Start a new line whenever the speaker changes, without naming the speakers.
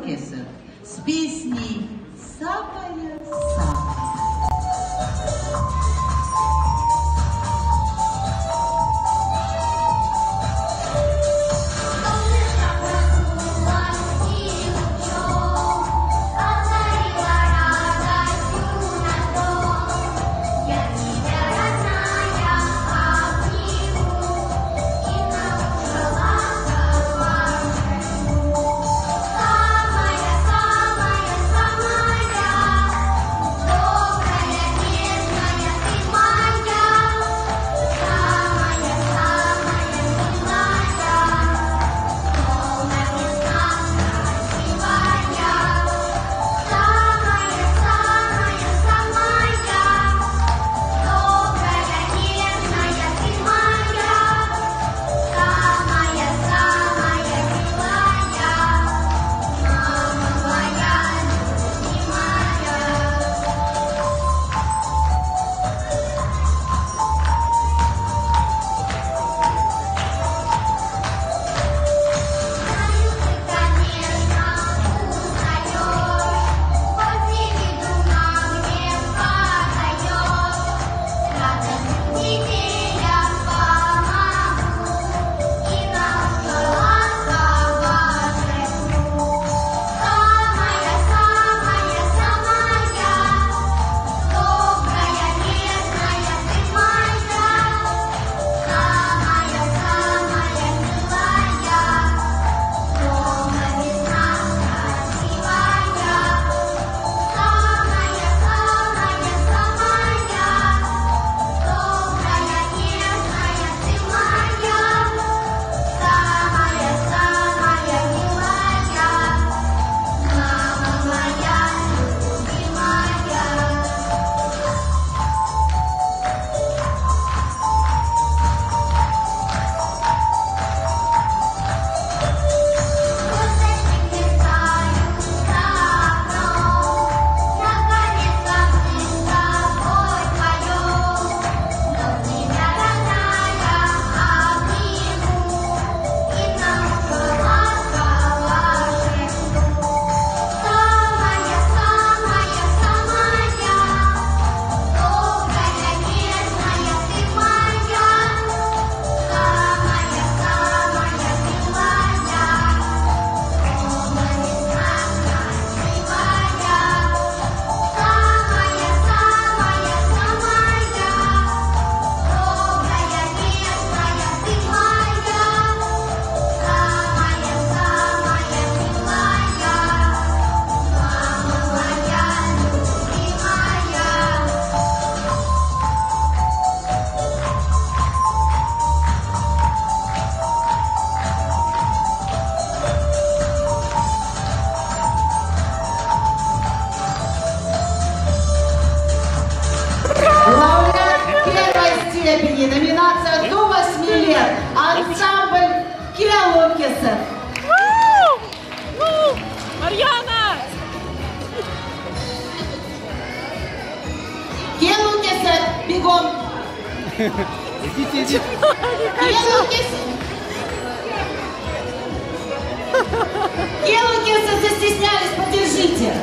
Келукесов с песней «Самая-самая».
Лауреат привет! Ансамбль Киалокиса.
Марьяна!
Киалокиса, бегом!
Идите, идите.
Киалокиса застеснялись, поддержите.